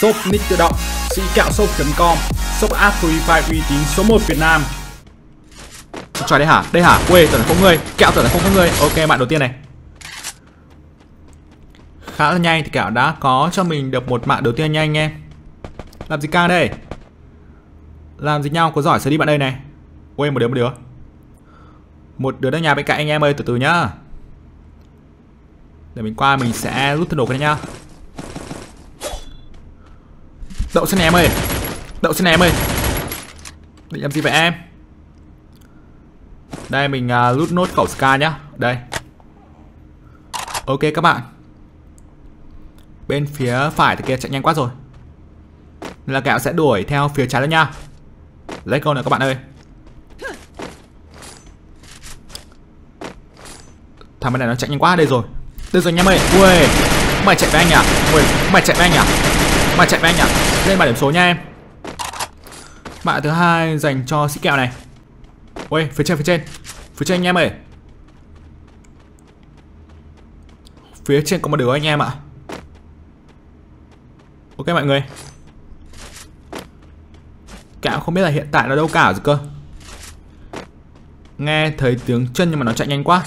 Shop nick tự động, sĩ kẹo shop.com Shop app Free Fire uy tín số 1 Việt Nam. Cho đây hả? Đây hả? Quê tưởng là không người, Kẹo tưởng là không có người. Ok, bạn đầu tiên này. Khá là nhanh thì kẹo đã có cho mình được một mạng đầu tiên nha anh em. Làm gì ca đây? Làm gì nhau? Có giỏi sẽ đi bạn đây này. Quê một đứa một đứa. Một đứa đang nhà bên cạnh anh em ơi, từ từ nhá. Để mình qua mình sẽ rút thân đồ cái này nhá. Đậu xin em ơi. Đậu xin em ơi. Định làm gì vậy em? Đây mình à, uh, rút nốt khẩu Scar nhá. Đây. Ok các bạn. Bên phía phải thì kia chạy nhanh quá rồi. Nên là kẹo sẽ đuổi theo phía trái đó nha. Lấy câu này các bạn ơi. Thằng bên này nó chạy nhanh quá đây rồi. Đây rồi anh em ơi. Ui Mày chạy với anh à Ui Mày chạy với anh à Mày chạy với anh à lên ba điểm số nha em. Mạng thứ hai dành cho sĩ kẹo này. Ôi, phía trên phía trên. Phía trên anh em ơi. Phía trên có một đứa anh em ạ. Ok mọi người. Kẹo không biết là hiện tại nó đâu cả rồi cơ. Nghe thấy tiếng chân nhưng mà nó chạy nhanh quá.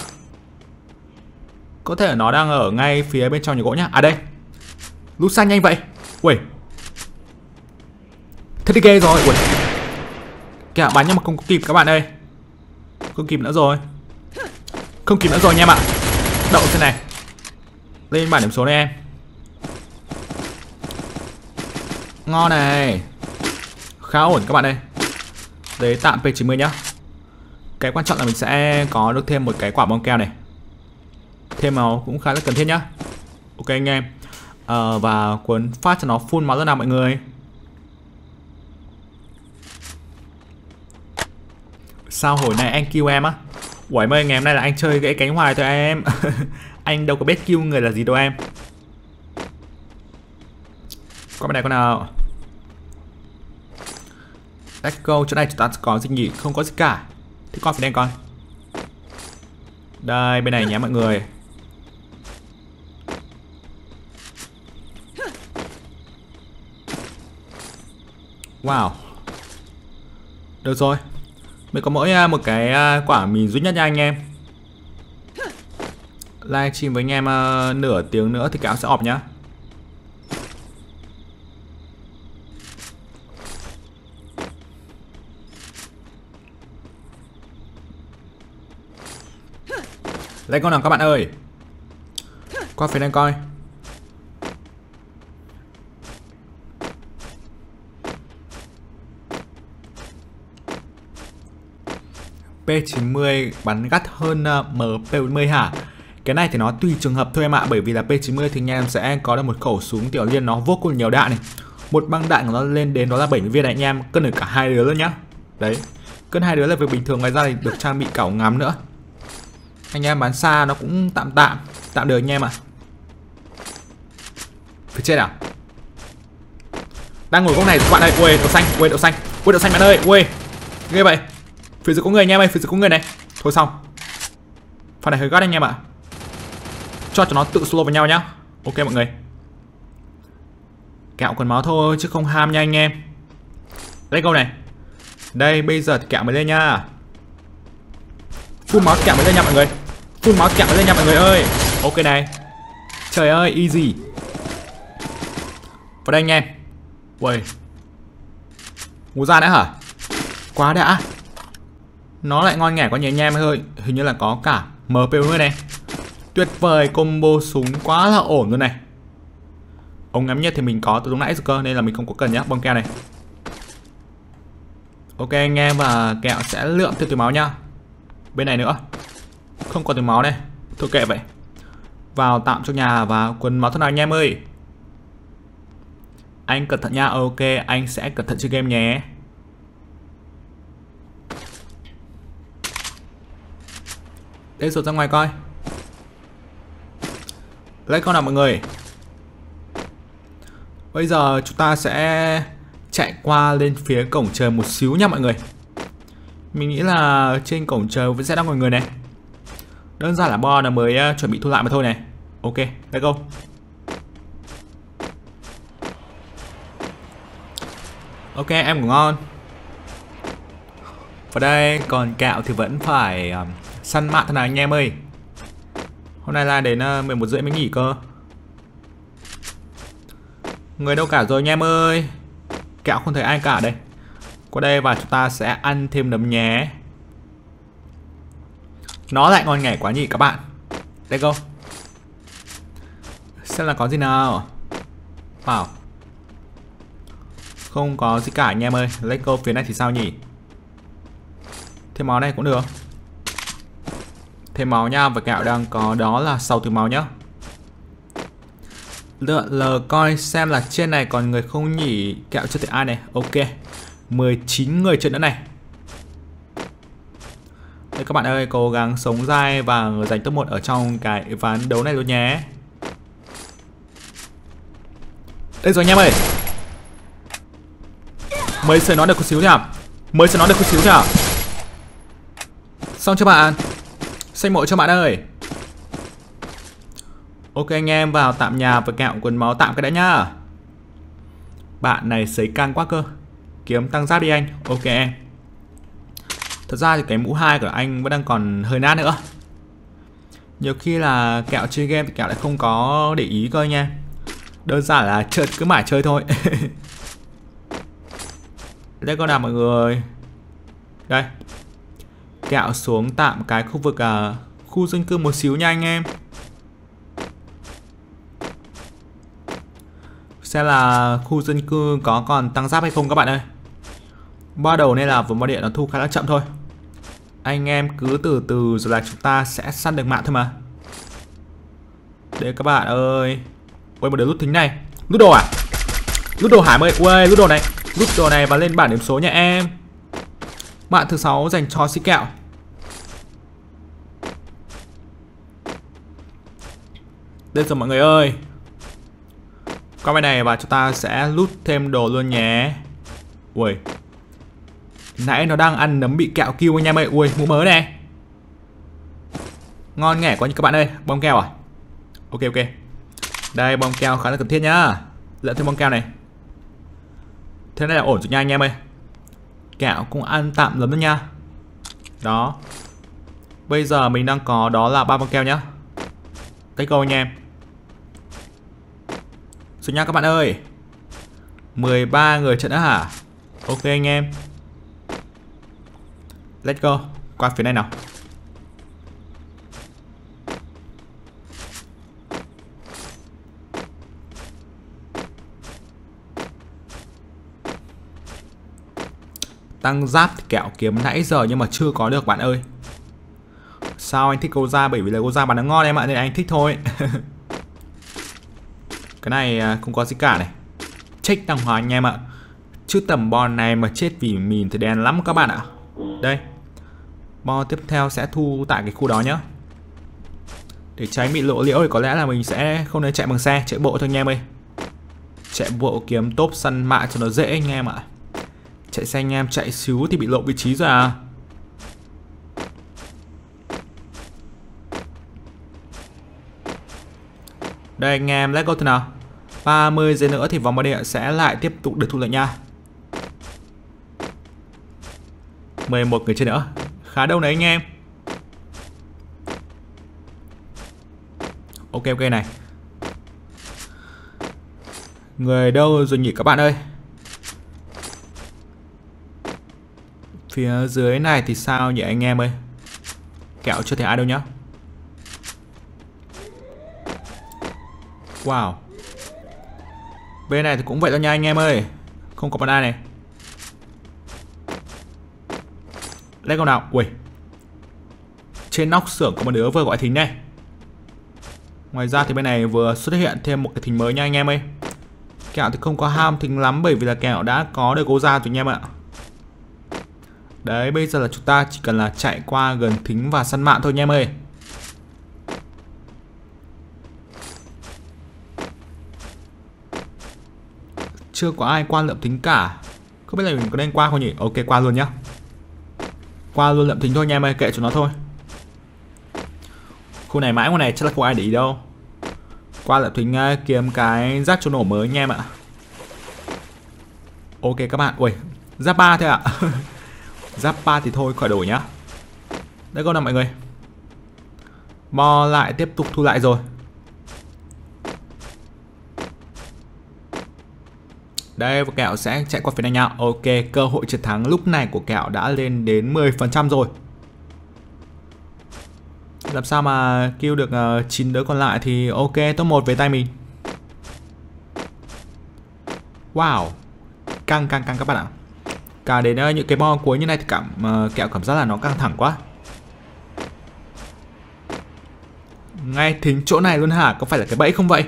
Có thể là nó đang ở ngay phía bên trong nhà gỗ nhá. À đây. Lút xa nhanh vậy. Ui Thế thì ghê rồi. Ui. Kìa bắn nhưng mà không có kịp các bạn ơi. Không kịp nữa rồi. Không kịp nữa rồi anh em ạ. Đậu thế này. Lên bản điểm số này em. Ngon này. Khá ổn các bạn ơi. Đấy tạm P90 nhá. Cái quan trọng là mình sẽ có được thêm một cái quả bom keo này. Thêm máu cũng khá là cần thiết nhá. Ok anh em. À, Và cuốn phát cho nó full máu rất nào mọi người. Sao hồi này anh kêu em á? Quẩy mấy ngày hôm nay là anh chơi gãy cánh hoài thôi em. Anh đâu có biết kêu người là gì đâu em. Qua bên này con nào? Let's go, chỗ này chúng ta có gì nhỉ? Không có gì cả. Thì con phải đen coi. Đây, bên này nhé mọi người. Wow. Được rồi mới có mỗi à, một cái à, quả mì duy nhất nha anh em. Livestream với anh em uh, nửa tiếng nữa thì cáo sẽ ọp nhá. Lấy con nào các bạn ơi? Qua phía đây coi. P90 bắn gắt hơn ờ, MP40 hả? Cái này thì nó tùy trường hợp thôi em ạ, Bởi vì là P90 thì anh em sẽ có được một khẩu súng tiểu liên nó vô cùng nhiều đạn này. Một băng đạn của nó lên đến đó là 70 viên này anh em, Cân được cả hai đứa luôn nhá. Đấy, Cân hai đứa là việc bình thường, ngoài ra thì được trang bị cả ngắm nữa. Anh em bán xa nó cũng tạm tạm tạm được anh em ạ. À. phía trên à? Đang ngồi góc này các bạn ơi ui đậu xanh ui đậu xanh ui đậu xanh bạn ơi ui ghê vậy phía dưới có người anh em ơi phía dưới có người này. Thôi xong. Phần này hơi gắt anh em ạ. À. cho cho nó tự solo vào nhau nhá. Ok mọi người. Kẹo còn máu thôi, chứ không ham nha anh em. Đây câu này. Đây, bây giờ thì kẹo mới lên nha. Full máu kẹo mới lên nha mọi người. Full máu kẹo mới lên nha mọi người ơi. Ok này. Trời ơi, easy. Vào đây anh em. Uầy. Ngủ ra đã hả? Quá đã. Nó lại ngon nghẻ quá nhẹ nhem em ơi. Hình như là có cả MP nữa này. Tuyệt vời, combo súng quá là ổn luôn này. Ống ngắm nhất thì mình có từ lúc nãy rồi cơ Nên là mình không có cần nhá bom keo này. Ok, anh em và kẹo sẽ lượm theo túi máu nhá. Bên này nữa. Không còn từ máu này Thôi kệ vậy. Vào tạm cho nhà và quần máu thôi nào anh em ơi. Anh cẩn thận nha Ok, anh sẽ cẩn thận chơi game nhé. Đây rồi ra ngoài coi. Lấy con nào mọi người? Bây giờ chúng ta sẽ chạy qua lên phía cổng trời một xíu nha mọi người. Mình nghĩ là trên cổng trời vẫn sẽ đang ngồi người này. Đơn giản là Bo là mới ờ, chuẩn bị thu lại mà thôi này. Ok, let's go. Ok em ngủ ngon. Và đây còn kẹo thì vẫn phải um, săn mạng thằng nào anh em ơi? Hôm nay là đến ờ, uh, 11 rưỡi mới nghỉ cơ. Người đâu cả rồi anh em ơi? Kẹo không thấy ai cả đây. Qua đây và chúng ta sẽ ăn thêm nấm nhé. Nó lại ngon nghẻ quá nhỉ các bạn. Đây go. Xem là có gì nào. Wow Không có gì cả anh em ơi. Let's go. Phía này thì sao nhỉ? Thêm món này cũng được. Thêm máu nha Và kẹo đang có đó là sau từ máu nhá. Lựa lờ coi xem là trên này còn người không nhỉ? Kẹo cho thể ai này? Ok 19 người trận nữa này. Đây các bạn ơi, cố gắng sống dai và giành top 1 ở trong cái ván đấu này luôn nhé. Đây rồi anh em ơi. Mới sẽ nói được một xíu nhỉ? Mới sẽ nói được một xíu nhỉ? Xong cho bạn? Xây mộ cho bạn ơi. Ok, anh em vào tạm nhà và kẹo quần máu tạm cái đã nhá. Bạn này sấy căng quá cơ. Kiếm tăng giáp đi anh. Ok. Em Thật ra thì cái mũ 2 của anh vẫn đang còn hơi nát nữa. Nhiều khi là kẹo chơi game thì kẹo lại không có để ý cơ nha. Đơn giản là chợt cứ mãi chơi thôi. Đây con nào mọi người? Đây. Kẹo xuống tạm cái khu vực à, khu dân cư một xíu nha anh em. Xem là khu dân cư có còn tăng giáp hay không các bạn ơi. Ba đầu nên là vùng bao điện nó thu khá là chậm thôi. Anh em cứ từ từ rồi là chúng ta sẽ săn được mạng thôi mà. Đây các bạn ơi. Ôi một đứa rút thính này. Rút đồ à? Rút đồ Hải ơi Ui rút đồ này. Rút đồ này và lên bản điểm số nha em. Bạn thứ sáu dành cho xí kẹo. Đây rồi mọi người ơi. Qua bên này và chúng ta sẽ loot thêm đồ luôn nhé. Ui. Nãy nó đang ăn nấm bị kẹo kêu anh em ơi. Ui, mũ mới này. Ngon nghẻ quá như các bạn ơi. Bom keo à? Ok ok. Đây, bom keo khá là cần thiết nhá. Lượm thêm bom keo này. Thế này là ổn rồi nha anh em ơi. Kẹo cũng ăn tạm lắm đó nha. Đó. Bây giờ mình đang có đó là ba bom keo nhá. Take go anh em rồi nha các bạn ơi. 13 người trận đã hả? Ok anh em. Let's go. Qua phía này nào. Tăng giáp thì kẹo kiếm nãy giờ nhưng mà chưa có được bạn ơi. Sao anh thích cô ra bởi vì là cô ra bắn nó ngon em ạ, nên anh thích thôi. Cái này à, không có gì cả này. Check tăng hóa anh em ạ. Chứ tầm bon này mà chết vì mìn thì đen lắm các bạn ạ. Đây. Bo tiếp theo sẽ thu tại cái khu đó nhá. Để tránh bị lộ liễu thì có lẽ là mình sẽ không nên chạy bằng xe, Chạy bộ thôi anh em ơi. Chạy bộ kiếm top săn mạ cho nó dễ anh em ạ. Chạy xe anh em chạy xíu thì bị lộ vị trí rồi à. Đây anh em let's go thế nào? 30 giây nữa thì vòng bản địa sẽ lại tiếp tục được thu lợi nha. 11 người chơi nữa. Khá đông đấy anh em. Ok ok này. Người đâu rồi nhỉ các bạn ơi? Phía dưới này thì sao nhỉ anh em ơi? Kẹo chưa thấy ai đâu nhá. Wow. Bên này thì cũng vậy thôi nha anh em ơi. Không có bạn ai này. Lấy con nào? Ui. Trên nóc xưởng có một đứa vừa gọi thính này Ngoài ra thì bên này vừa xuất hiện thêm một cái thính mới nha anh em ơi. Kẹo thì không có ham thính lắm bởi vì là kẹo đã có được cố ra rồi anh em ạ. Đấy, bây giờ là chúng ta chỉ cần là chạy qua gần thính và săn mạng thôi anh em ơi. Chưa có ai qua lượm thính cả. Không biết là mình có nên qua không nhỉ? Ok, qua luôn nhá. Qua luôn lượm thính thôi anh em ơi kệ cho nó thôi. Khu này mãi khu này chắc là không ai để ý đâu. Qua lượm thính à, kiếm cái rác cho nổ mới anh em ạ. Ok các bạn, Ui, Giáp 3 thôi ạ. À. Giáp 3 thì thôi, khỏi đổi nhá. Đấy câu nào mọi người. Mo lại tiếp tục thu lại rồi. Đây và kẹo sẽ chạy qua phía này nhau Ok cơ hội chiến thắng lúc này của kẹo đã lên đến 10% rồi. Làm sao mà kêu được ờ, uh, 9 đứa còn lại thì ok top 1 về tay mình. Wow Căng căng căng các bạn ạ. Cả đến uh, những cái bo cuối như này thì cảm uh, kẹo cảm giác là nó căng thẳng quá. Ngay thính chỗ này luôn hả? Có phải là cái bẫy không vậy?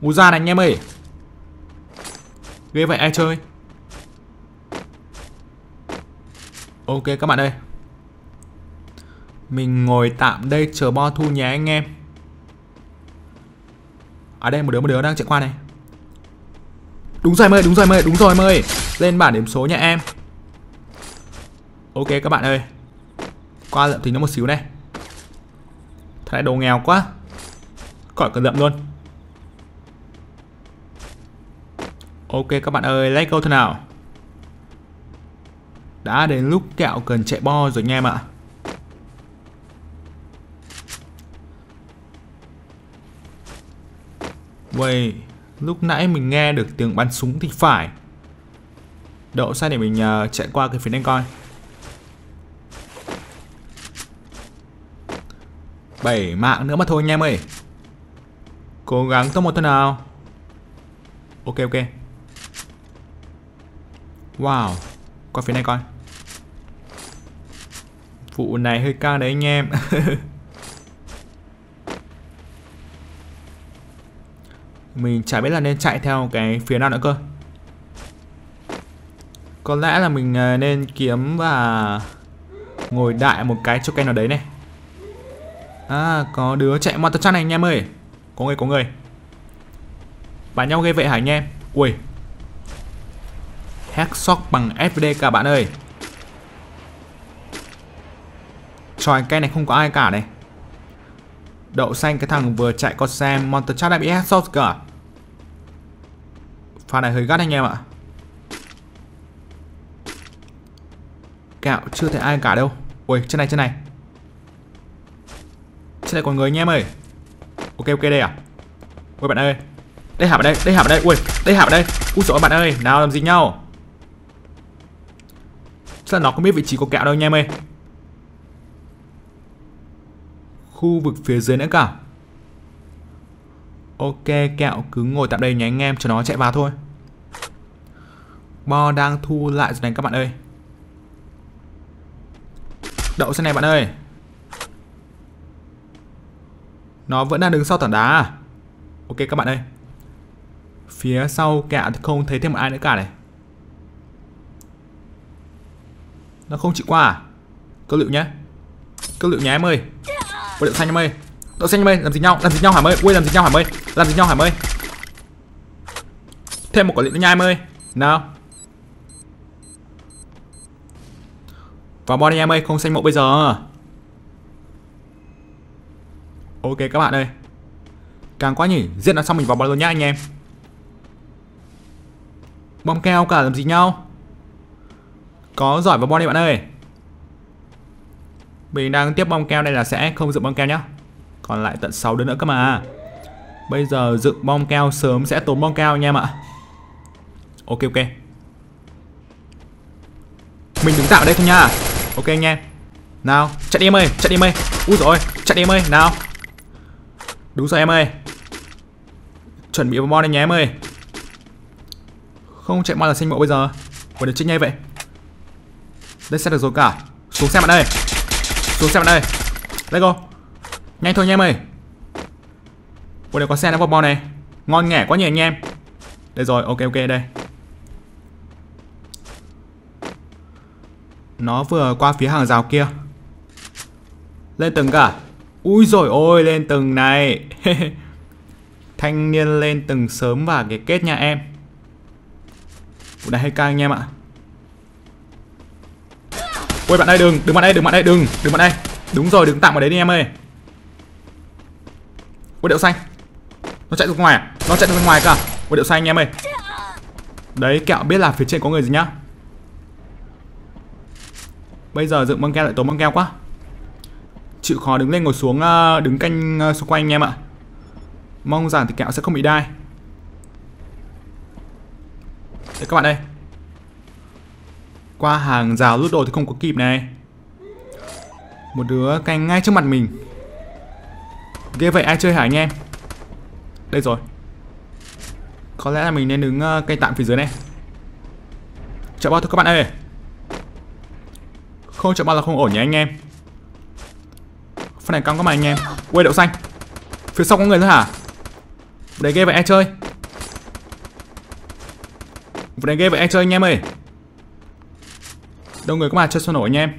Ú ra này anh em ơi. Ghê vậy ai chơi? Ok các bạn ơi. Mình ngồi tạm đây chờ bo thu nhé anh em. Ở đây một đứa một đứa đang chạy qua này. Đúng rồi mời, đúng rồi mời, đúng rồi mời Lên bản điểm số nha em. Ok các bạn ơi. Qua lượm tính nó một xíu này. Thật là đồ nghèo quá. Khỏi cần lượm luôn. Ok các bạn ơi, let's go thôi nào. Đã đến lúc kẹo cần chạy bo rồi nha em ạ. Wait, lúc nãy mình nghe được tiếng bắn súng thì phải. Đậu sai để mình uh, chạy qua cái phía này coi. Bảy mạng nữa mà thôi anh em ơi. Cố gắng top một thôi nào. Ok ok. Wow. Qua phía này coi. Vụ này hơi cao đấy anh em. Mình chả biết là nên chạy theo cái phía nào nữa cơ. Có lẽ là mình à, nên kiếm và Ngồi đại một cái cho cây nào đấy này. À có đứa chạy motor chăn này anh em ơi. Có người có người. Bán nhau gây vậy hả anh em? Ui. Headshot bằng FD cả bạn ơi. Tròi cây này không có ai cả này. Đậu xanh, cái thằng vừa chạy con xe Monster Chat đã bị headshot cả. Pha này hơi gắt anh em ạ. Kẹo chưa thấy ai cả đâu. Ui, trên này trên này. Trên này còn người anh em ơi. Ok ok, đây à. Ui, bạn ơi. Đây hả bạn đây? Đây hả bạn đây? Ui, đây hả bạn đây? Ui dồi bạn ơi. Nào, làm gì nhau? Chắc là nó không biết vị trí của kẹo đâu anh em ơi. Khu vực phía dưới nữa cả à? Ok, kẹo cứ ngồi tạm đây nhé anh em, cho nó chạy vào thôi. Bo đang thu lại rồi này các bạn ơi. Đậu xe này bạn ơi. Nó vẫn đang đứng sau tảng đá à? Ok các bạn ơi. Phía sau kẹo thì không thấy thêm một ai nữa cả này. Nó không chịu qua à? Cơ liệu nhá. Cơ liệu nhá em ơi. Cơ liệu xanh em ơi. Đậu xanh em ơi, Làm gì nhau, Làm gì nhau hả ơi. Ui, làm gì nhau hả ơi. Làm gì nhau hả ơi. Thêm một quả liệu nữa nha em ơi. Nào. Vào bon đi em ơi, Không xanh mộ bây giờ. Ok các bạn ơi. Càng quá nhỉ, Giết nó xong mình vào bon luôn nhá anh em. Bom keo cả, làm gì nhau? Có giỏi vào bon đi bạn ơi. Mình đang tiếp bom keo đây là sẽ không dựng bom keo nhá. Còn lại tận 6 đứa nữa cơ mà. Bây giờ dựng bom keo sớm sẽ tốn bom keo nha em ạ. Ok ok. Mình đứng tạo ở đây thôi nha. Ok anh em. Nào, chạy đi em ơi, chạy đi em ơi. Úi rồi chạy đi em ơi, nào. Đúng rồi em ơi. Chuẩn bị vào bom đây nhé em ơi. Không chạy mo là sinh mộ bây giờ. Còn được chết nhanh vậy đây xe được rồi cả. Xuống xe bạn ơi Xuống xe bạn ơi Let's go. Nhanh thôi anh em ơi. Ôi đây có xe nó vào bo này. Ngon nghẻ quá nhỉ anh em. Đây rồi, ok ok, đây. Nó vừa qua phía hàng rào kia. Lên tầng cả. Ui rồi ôi, lên tầng này. Thanh niên lên tầng sớm và cái kết nha em. Cũng đã hay ca anh em ạ. Ôi bạn ơi đừng, đừng bạn ơi, đừng bạn ơi, đừng, đừng bạn ơi. Đúng rồi, đứng tạm ở đấy đi em ơi. Ôi đậu xanh. Nó chạy ra ngoài à? Nó chạy ra ngoài cả. Ôi à? đậu xanh em ơi. Đấy kẹo biết là phía trên có người gì nhá Bây giờ dựng băng keo lại tốn băng keo quá Chịu khó đứng lên ngồi xuống ờ, Đứng canh ờ, xung quanh anh em ạ Mong rằng thì kẹo sẽ không bị đai Đấy các bạn đây qua hàng rào lút đồ thì không có kịp này. Một đứa canh ngay trước mặt mình. Ghê vậy ai chơi hả anh em? Đây rồi. Có lẽ là mình nên đứng ờ, uh, cây tạm phía dưới này. Chợ bao thôi các bạn ơi. Không chợ bao là không ổn nhé anh em? Phần này căng các mà anh em. Quay đậu xanh. Phía sau có người nữa hả? Đấy ghê vậy ai chơi? Vụ này ghê vậy ai chơi anh em ơi? Đông người có mà chơi sôi nổi anh em.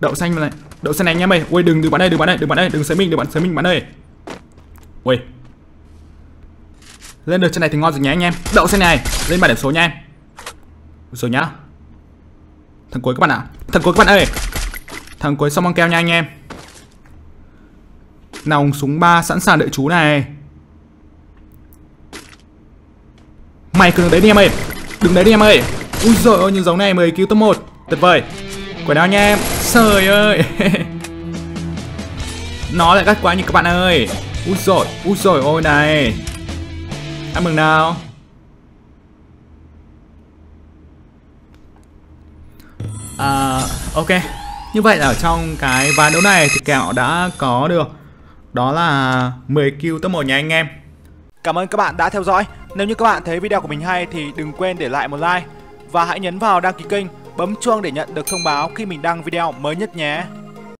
Đậu xanh này. Đậu xanh này anh em ơi. Ui, đừng đừng bắn đây, đừng bắn đây, đừng bắn đây. Đừng sấy mình, đừng bắn sấy mình bắn đây. Ui. Lên được trên này thì ngon rồi nhé anh em. Đậu xanh này. Lên bài điểm số nha em. Rồi nhá. Thằng cuối các bạn ạ. Thằng cuối các bạn ơi. Thằng cuối xong băng keo nha anh em. Nòng súng 3 sẵn sàng đợi chú này. Mày cứ đứng đấy đi em ơi. Đứng đấy đi em ơi. Ui giời ơi những giống này mới cứu top 1 Tuyệt vời. Quần áo nha em. Trời ơi. Nó lại gắt quá như các bạn ơi. Ui rồi Ui rồi ôi này. Ăn mừng nào. À ok. Như vậy là ở trong cái ván đấu này thì kẹo đã có được. Đó là 10 kill top 1 nha anh em. Cảm ơn các bạn đã theo dõi. Nếu như các bạn thấy video của mình hay thì đừng quên để lại một like và hãy nhấn vào đăng ký kênh, bấm chuông để nhận được thông báo khi mình đăng video mới nhất nhé.